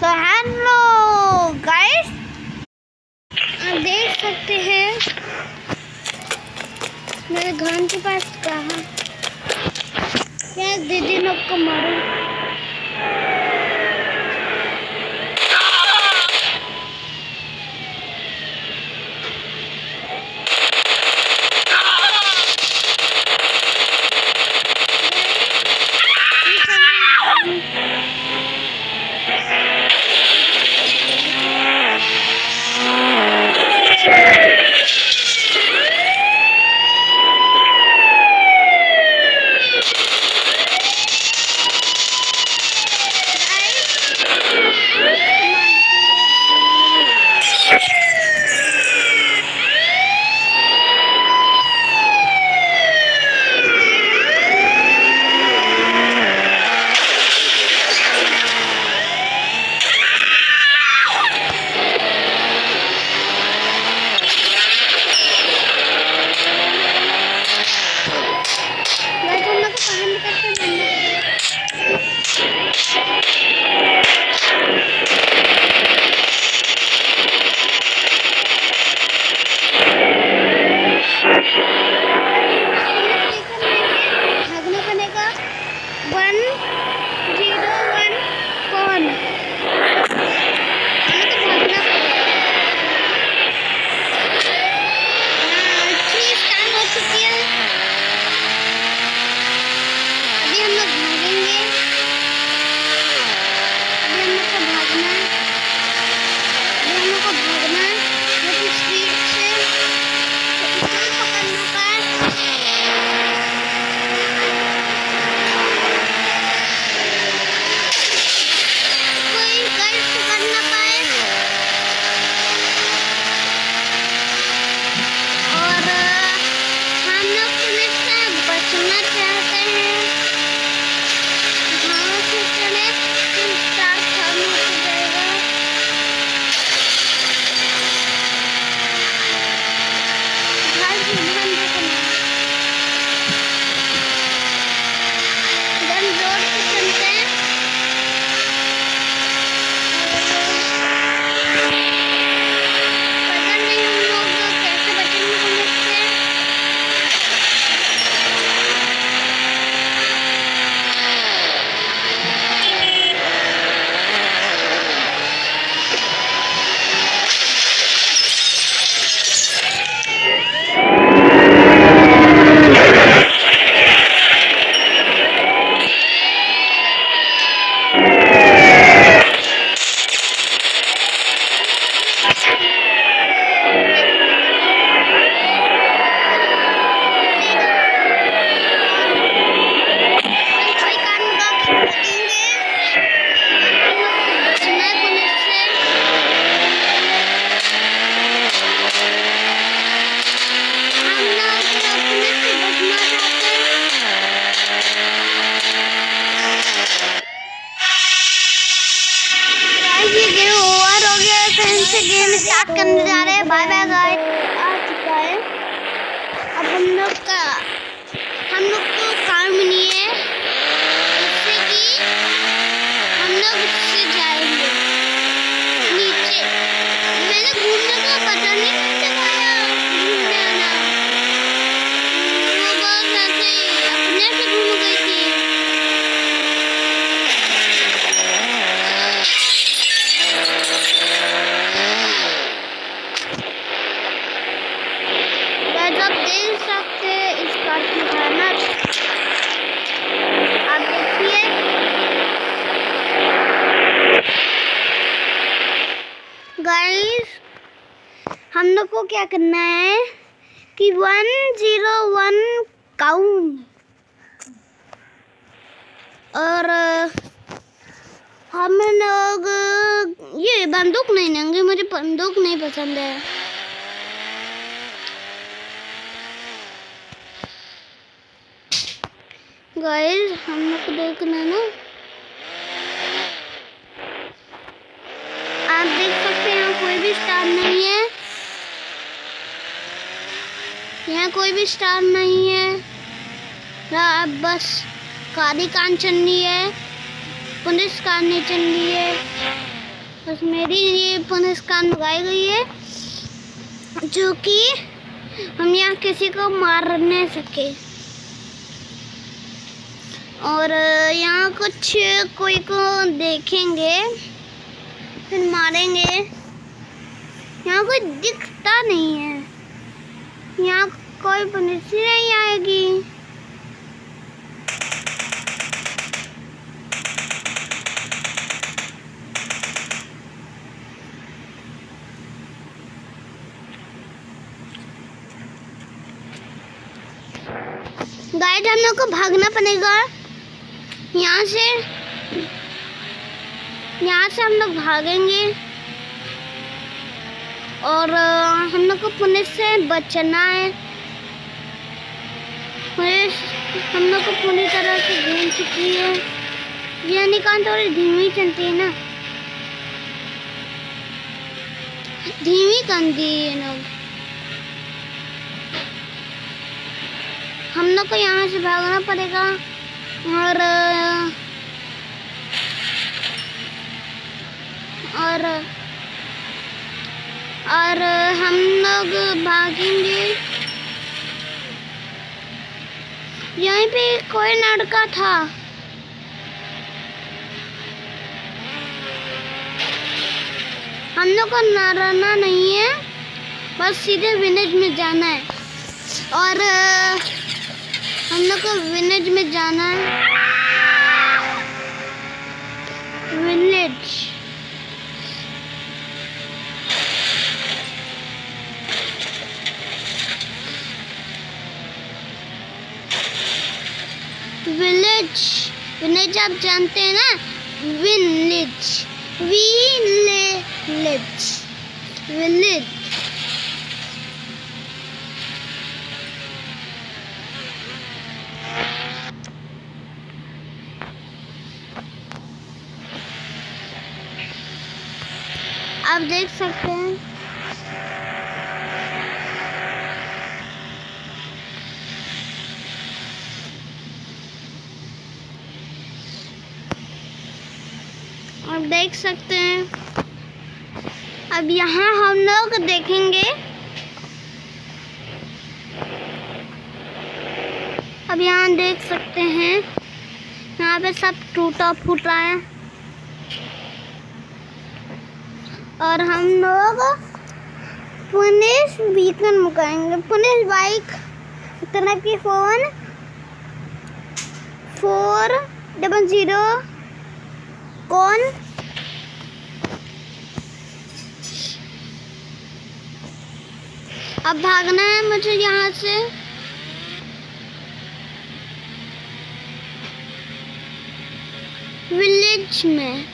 So hello guys देख सकते हैं, मेरे घर के पास कहा? दीदी लोग को मारूं। से गेम स्टार्ट करने जा रहे हैं। बाय बाय गाइस आ चुका है। अब हम लोग का, हम लोग को काम नहीं है। जिससे कि हम लोग इससे जाएँगे नीचे मैंने घूमने का पता नहीं चलाया घूमने आना वो बस ऐसे अपने से घूम गई थी गाइस आप देख सकते हैं इस कार की मेहनत आप देखिए गाइस हम लोग को क्या करना है? कि वन ज़ीरो वन काउंट और, हम लोग, ये बंदूक नहीं लेंगे, मुझे बंदूक नहीं पसंद है। गाइस हम लोग देखना ना आप देख सकते हैं यहाँ कोई भी स्टार नहीं है यहाँ कोई भी स्टार नहीं है। अब बस काली कान चलनी है, पुलिस कान नहीं चलनी है। बस मेरी ये पुलिस कान लगाई गई है, जो कि हम यहाँ किसी को मार नहीं सके। और यहाँ कुछ कोई को देखेंगे, फिर मारेंगे। यहाँ कोई दिखता नहीं है। यहाँ कोई पुलिस नहीं आएगी। गाइड हम लोग को भागना पड़ेगा। यहाँ से यहाँ से हम लोग भागेंगे। और हम लोग को पुलिस से बचना है। पुलिस हम लोग को पूरी तरह से घूम चुकी है। ये निकाल थोड़ी धीमी चलती है ना। धीमी कर दी ये लोग। हम लोग को यहाँ से भागना पड़ेगा और और और हम लोग भागेंगे। यहीं पे कोई लड़का था। हम लोग को डरना नहीं है, बस सीधे विलेज में जाना है। और हम लोग को विलेज में जाना है। विलेज विलेज आप जानते हैं ना विलेज विलेज विलेज आप देख सकते हैं। आप देख सकते हैं। अब यहाँ हम लोग देखेंगे। अब यहाँ देख सकते हैं। यहाँ पे सब टूटा फूटा है। और हम लोग पुलिस बीकन मुकाएँगे। पुलिस बाइक तरह की फ़ोन, फोर डबल ज़ीरो, कौन अब भागना है मुझे यहाँ से। विलेज में।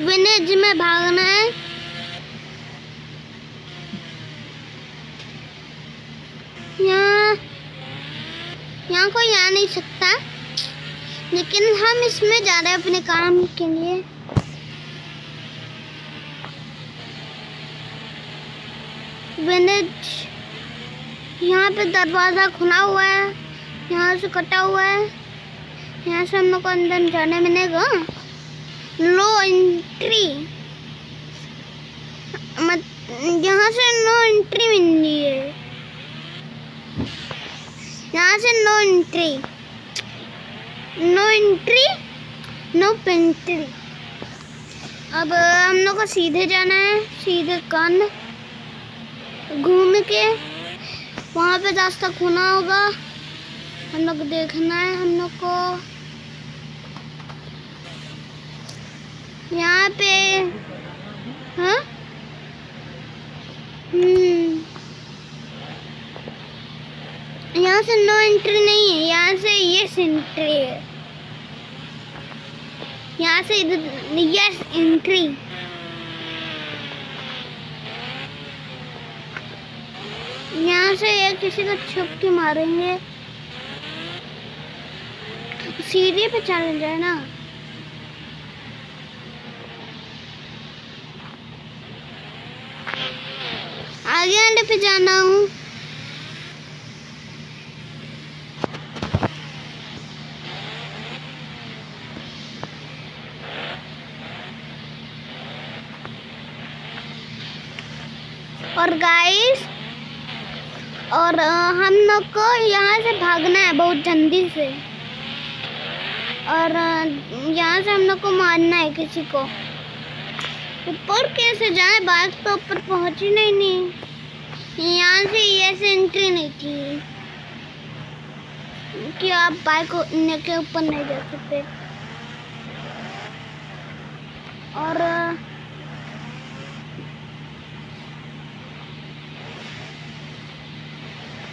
विलेज में भागना है। यहाँ यहाँ कोई आ नहीं सकता। लेकिन हम इसमें जा रहे हैं अपने काम के लिए। विलेज यहाँ पे दरवाज़ा खुला हुआ है, यहाँ से कटा हुआ है। यहाँ से हम लोग को अंदर जाने मिलेगा। लो एंट्री। मत, यहाँ से नो एंट्री मिल है। यहाँ से no entry. No entry, no pantry. अब हम लोग को सीधे जाना है, सीधे कान घूम के। वहाँ पे रास्ता खुना होगा, हम लोग देखना है हम लोग को। यहाँ पे हाँ? हम्म। यहाँ से नो एंट्री नहीं है, यहाँ से यस एंट्री है। यहाँ से इधर यस एंट्री यहाँ से ये किसी को छुप के मारेंगे। सीढ़ी पे चैलेंज है ना। आगे अंडे पे जाना हूँ। और गाइस और हम लोग को यहाँ से भागना है बहुत जल्दी से। और यहाँ से हम लोग को मारना है किसी को। ऊपर कैसे जाए? बाइक तो ऊपर पहुँची नहीं नहीं। यहाँ से ये से एंट्री नहीं थी। कि आप बाइक के ऊपर नहीं जा सकते। और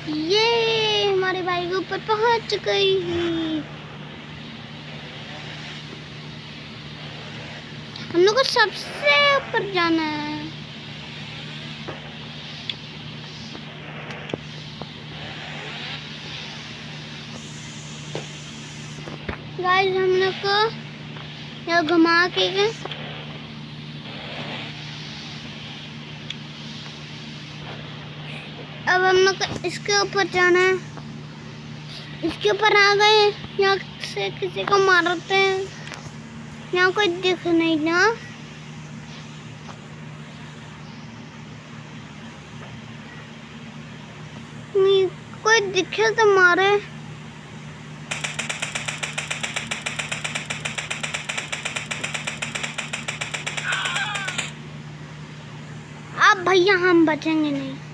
ये हमारी बाइक ऊपर पहुँच गई हम लोग को सबसे ऊपर जाना है। गाइस हम लोग को यहाँ घुमा के अब हम लोग इसके ऊपर जाना है। इसके ऊपर आ गए। यहाँ से किसी को मारते हैं। यहाँ कोई दिख नहीं ना। कोई दिखे तो मारे। अब भैया हम बचेंगे नहीं।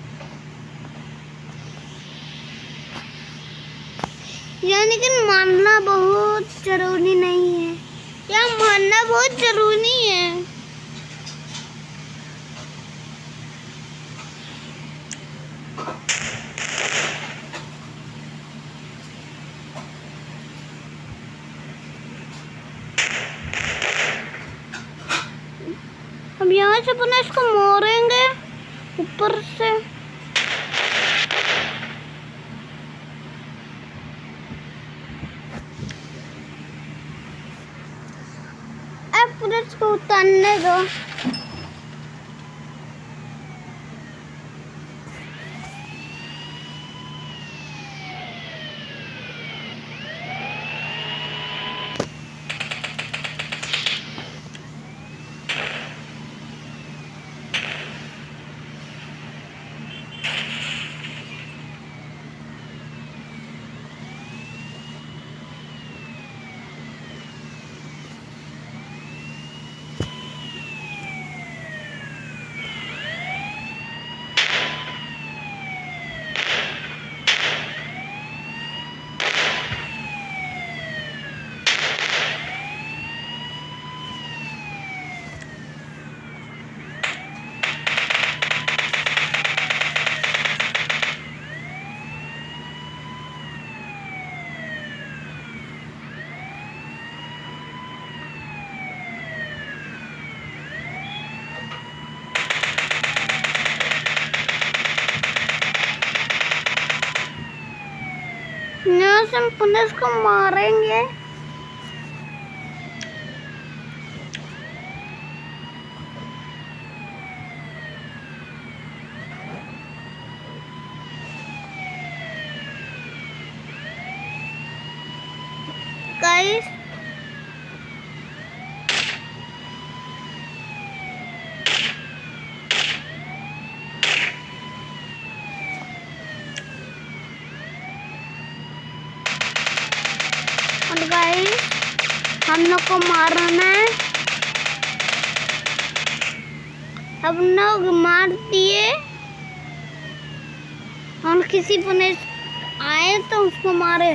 कि मानना बहुत ज़रूरी नहीं है। या मानना बहुत ज़रूरी है। अब यहाँ से अपना इसको मारेंगे ऊपर से अब को दो। यहाँ से हम पुलिस को मारेंगे गाइस और गाइस हम लोग को मारना है। हम लोग मार दिए और किसी पुलिस आए तो उसको मारे।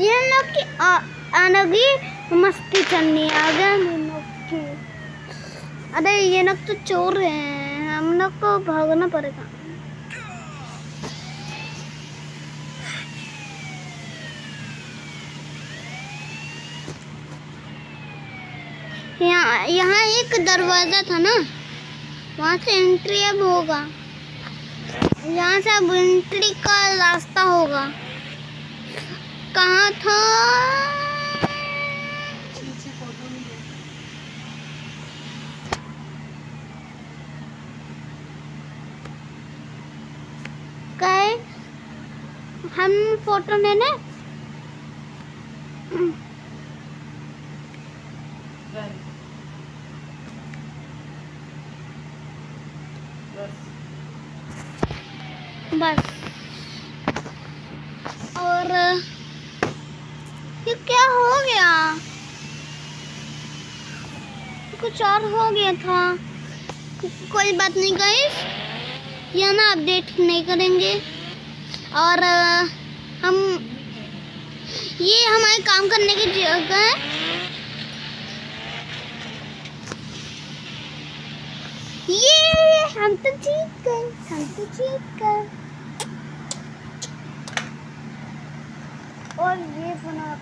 ये लोग की आ- अलग ही मस्ती चलनी है। आगे हम लोग की अरे ये लोग तो चोर हैं। लोग को भागना पड़ेगा यहाँ यहाँ एक दरवाज़ा था ना वहाँ से एंट्री अब होगा यहाँ से अब एंट्री का रास्ता होगा कहाँ था गए हम फ़ोटो लेने? बस। और, ये क्या हो गया? कुछ और हो गया था। कोई बात नहीं गई ये ना अपडेट नहीं करेंगे। और हम, ये हमारे काम करने की जगह है। ये, हम तो जीत गए, हम तो जीत गए। और ये बना